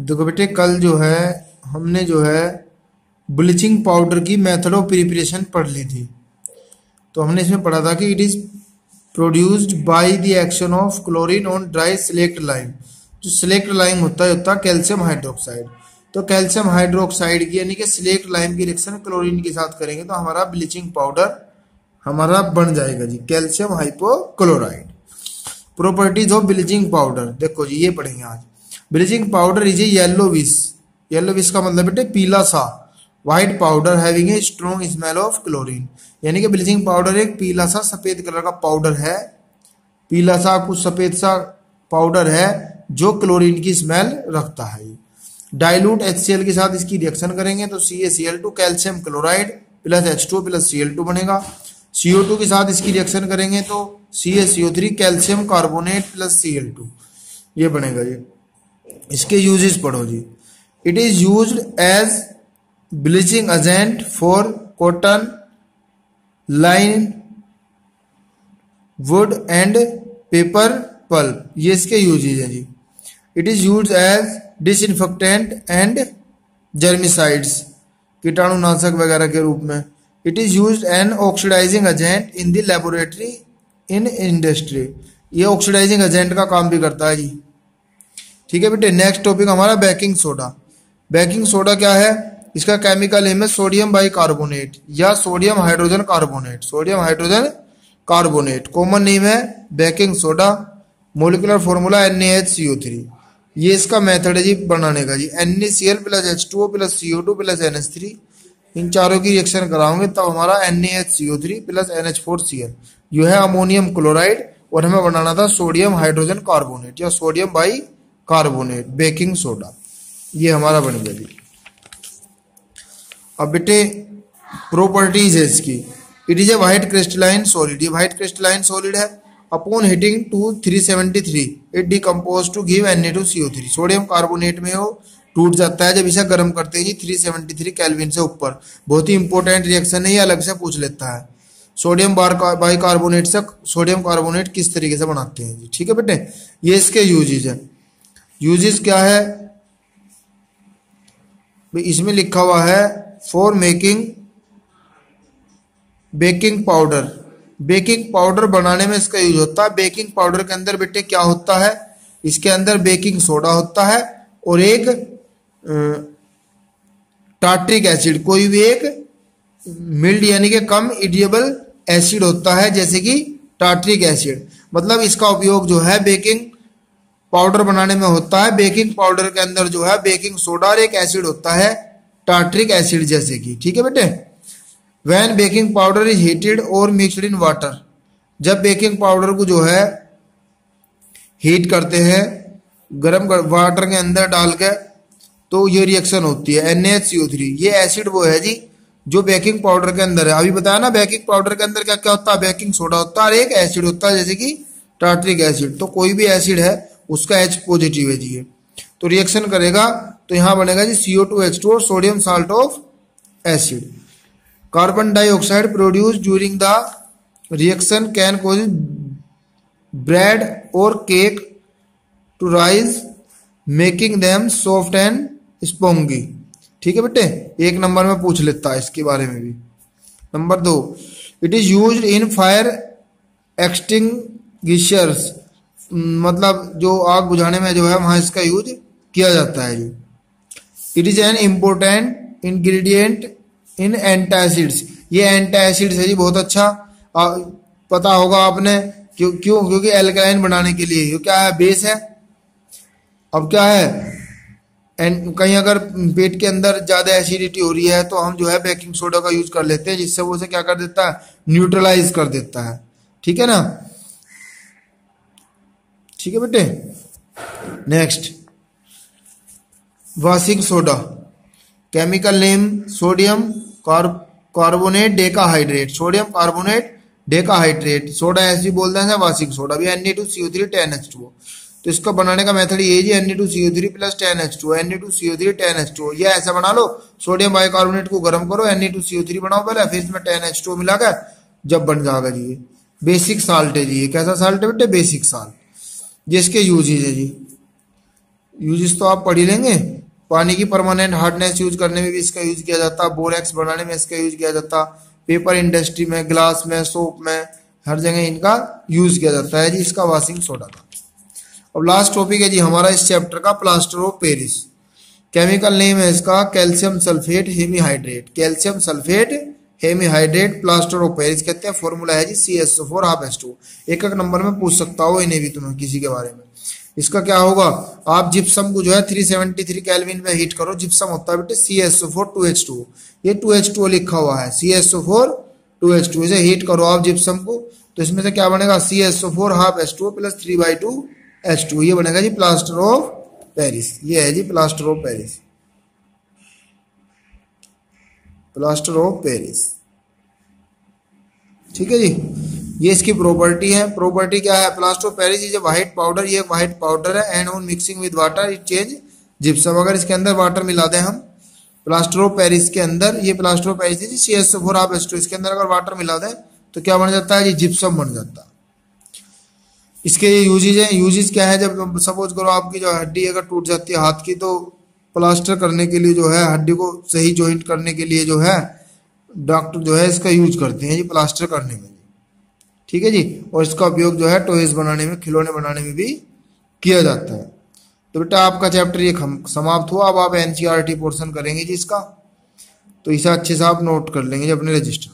देखो बेटे, कल जो है, हमने जो है ब्लीचिंग पाउडर की मेथड ऑफ़ प्रिपरेशन पढ़ ली थी। तो हमने इसमें पढ़ा था कि it is produced by the action of chlorine on dry slaked lime जो सिलेक्ट लाइम होता है होता है कैल्शियम हाइड्रोक्साइड तो कैल्शियम हाइड्रोक्साइड की यानी कि सिलेक्ट लाइम की रिएक्शन क्लोरीन के साथ करेंगे तो हमारा ब्लीचिंग पाउडर हमारा बन जाएगा जी calcium hypochlorite properties of bleaching powder देखो जी, ये पढ़ेंगे आज। Bleaching powder is a yellowish yellowish का मतलब बेटे पीला सा। White powder having a strong smell of chlorine यानी कि ब्लीचिंग पाउडर एक पीला सा सफ़ेद कलर का पाउडर है। पीला सा कुछ सफ़ेद सा पाउडर है जो क्लोरीन की स्मेल रखता है। डाइल्यूट एच के साथ इसकी रिएक्शन करेंगे तो C A C L two calcium chloride plus H two plus C L two बनेगा सीओ टू के साथ इसकी रिएक्शन करेंगे तो C A C O three calcium carbonate plus C L two ये बनेगा जी इसके यूजेस पढ़ो जी। It is use as bleaching agent for cotton linen wood and paper pulp ये इसके यूजेज हैं जी। It is use as disinfectant and germicides कीटाणुनाशक वगैरह के रूप में। It is use an oxidizing agent in the laboratory in industry ये oxidizing agent का काम भी करता है जी। ठीक है बेटे नेक्स्ट टॉपिक हमारा बेकिंग सोडा बेकिंग सोडा क्या है? इसका केमिकल नेम है सोडियम बाई कार्बोनेट या sodium hydrogen carbonate sodium hydrogen carbonate common name है baking soda molecular formula N H C O three ये इसका मेथड है जी बनाने का जी. N C L plus H two O plus C O two plus N H three इन चारों की reaction कराओगे तब हमारा N H C O three plus N H four C L जो है अमोनियम क्लोराइड और हमें बनाना था सोडियम हाइड्रोजन कार्बोनेट या sodium bicarbonate, baking soda. ये हमारा बन गया जी। अब बेटे प्रॉपर्टीज़ है इसकी। It is a white crystalline solid ये व्हाइट क्रिस्टलाइन सॉलिड है। Upon heating to 373 it decompose to give Na2CO3 sodium carbonate में हो टूट जाता है जब इसे गर्म करते हैं जी 373 कैलविन से ऊपर। बहुत ही इंपॉर्टेंट रिएक्शन है, ये अलग से पूछ लेता है। सोडियम बार बाई कार्बोनेट से सोडियम कार्बोनेट किस तरीके से बनाते हैं जी? ठीक है बेटे? ये इसके यूजेज है। यूजेज क्या है? इसमें लिखा हुआ है for making baking powder baking powder बनाने में इसका यूज़ होता है। बेकिंग पाउडर के अंदर बेटे क्या होता है? इसके अंदर बेकिंग सोडा होता है और एक टाट्रिक एसिड कोई भी एक मिल्ड यानी कि कम इडिएबल एसिड होता है, जैसे कि टाट्रिक एसिड मतलब इसका उपयोग जो है बेकिंग पाउडर बनाने में होता है। बेकिंग पाउडर के अंदर जो है बेकिंग सोडा और एक एसिड होता है टाट्रिक एसिड जैसे कि। ठीक है बेटे? When baking powder is heated और मिक्सड इन वाटर जब बेकिंग पाउडर को जो है हीट करते हैं गर्म कर, वाटर के अंदर डाल के तो ये रिएक्शन होती है एन एच सी थ्री ये एसिड वो है जी जो बेकिंग पाउडर के अंदर है। अभी बताया ना बेकिंग पाउडर के अंदर क्या क्या होता है? बेकिंग सोडा होता है और एक एसिड होता है जैसे कि टाट्रिक एसिड तो कोई भी एसिड है उसका एच पॉजिटिव है जी तो रिएक्शन करेगा तो यहाँ बनेगा जी सीओ टू एच टू और sodium salt of acid carbon dioxide produce during the reaction can cause bread और cake to rise making them soft and spongy ठीक है बेटे? एक नंबर में पूछ लेता है इसके बारे में भी। नंबर दो it is use in fire extinguisher मतलब जो आग बुझाने में जो है वहाँ इसका यूज़ किया जाता है जी। It is an important ingredient in antacids ये एंटासिड्स है जी बहुत अच्छा आ, पता होगा आपने क्यों क्यों क्योंकि एल्कलाइन बनाने के लिए। क्या है? बेस है। अब क्या है? एंड कहीं अगर पेट के अंदर ज़्यादा एसिडिटी हो रही है तो हम जो है बेकिंग सोडा का यूज़ कर लेते हैं जिससे वो उसे क्या कर देता है? न्यूट्रलाइज कर देता है। ठीक है ना? ठीक है बेटे? Next washing soda chemical name sodium carbonate decahydrate sodium carbonate decahydrate soda ash भी बोलते हैं वासिक सोडा भी N A two C O three ten H two तो इसका बनाने का मेथड ये जी N A two C O three plus ten H two N A two C O three ten H two ये ऐसा बना लो सोडियम बाइकार्बोनेट को गर्म करो N A two C O three बनाओ पहले, फिर इसमें टेन एच टू मिलाकर जब बन जाएगा जी। बेसिक साल्ट है जी कैसा साल्ट है बेटे? बेसिक साल्ट जिसके यूज़ है जी। यूजेस तो आप पढ़ ही लेंगे। पानी की परमानेंट हार्डनेस यूज़ करने में भी इसका यूज़ किया जाता है बोरेक्स बनाने में इसका यूज़ किया जाता पेपर इंडस्ट्री में ग्लास में सोप में, हर जगह इनका यूज़ किया जाता है जी, इसका वॉशिंग सोडा का। अब लास्ट टॉपिक है जी, हमारा इस चैप्टर का plaster of Paris chemical name है इसका calcium sulphate hemihydrate calcium sulphate hemihydrate plaster of Paris कहते हैं फॉर्मूला है जी C S four half S two एक एक नंबर में पूछ सकता हो इन्हें भी तुम्हें किसी के बारे में। इसका क्या होगा? आप जिप्सम को जो है 373 केल्विन में हीट करो जिप्सम होता है बेटे C S four two H two ये टू एच टू लिखा हुआ है C S four two H two इसे हीट करो आप जिप्सम को। तो इसमें से क्या बनेगा? C S four half H two plus three by two H two ये बनेगा जी प्लास्टर ऑफ़ पेरिस। ये है जी plaster of Paris. Plaster of Paris. ठीक है जी? ये इसकी प्रॉपर्टी है। प्रॉपर्टी क्या है? Plaster of Paris is white powder ये व्हाइट पाउडर है and on mixing with water it change gypsum अगर इसके अंदर वाटर मिला दें हम प्लास्टर ऑफ़ पेरिस के अंदर, ये प्लास्टर ऑफ़ पेरिस है सी एस फोर आप एस टू इसके अंदर अगर वाटर मिला दें तो क्या बन जाता है? जी जिप्सम बन जाता। है इसके यूजेज है। यूजेज क्या है? जब सपोज़ करो आपकी जो हड्डी अगर टूट जाती है हाथ की तो प्लास्टर करने के लिए जो है, हड्डी को सही ज्वाइंट करने के लिए जो है डॉक्टर जो है इसका यूज़ करते हैं जी प्लास्टर करने में। ठीक है जी? और इसका उपयोग जो है टॉयज बनाने में, खिलौने बनाने में भी किया जाता है। तो बेटा आपका चैप्टर ये समाप्त हुआ। अब आप एनसीईआरटी पोर्शन करेंगे जी इसका। तो इसे अच्छे से आप नोट कर लेंगे जी अपने रजिस्टर